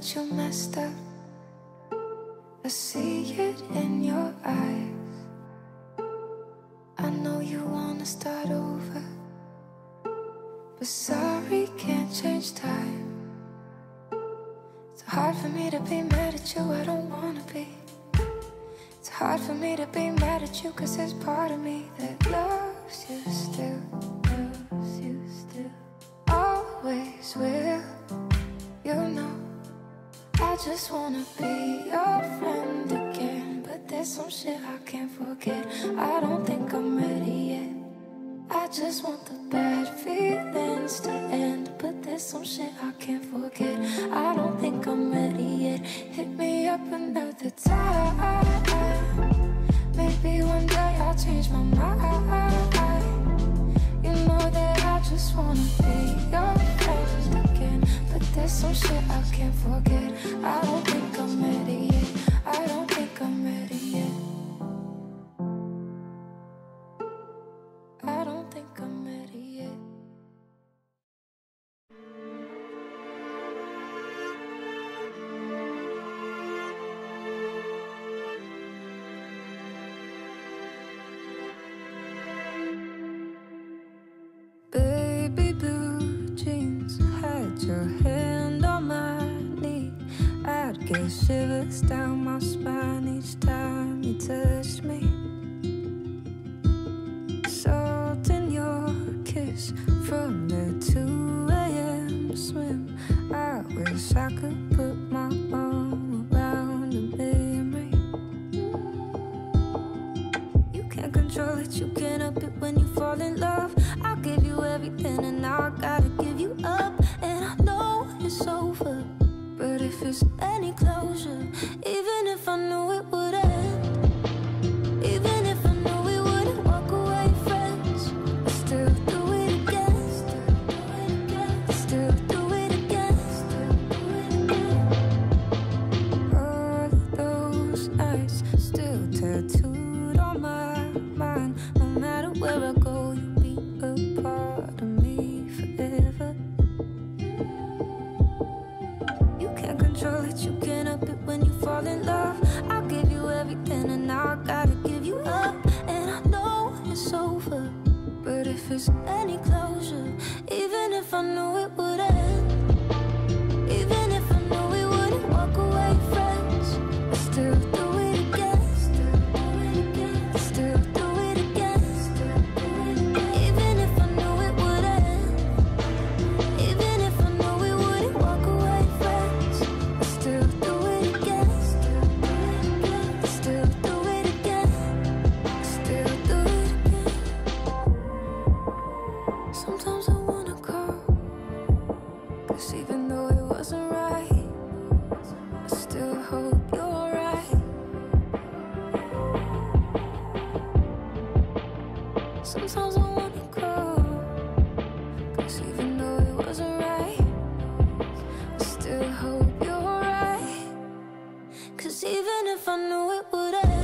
that you messed up. I see it in your eyes. I know you wanna start over. But sorry, can't change time. It's hard for me to be mad at you, I don't wanna be. It's hard for me to be mad at you, cause there's part of me that loves you still. Loves you still. Always will, just wanna be your friend again. But there's some shit I can't forget. I don't think I'm ready yet. I just want the bad feelings to end. But there's some shit I can't forget. I get shivers down my spine each time you touch me. Salt in your kiss from the 2 a.m. swim. I wish I could put no matter where I go. if I knew it would end.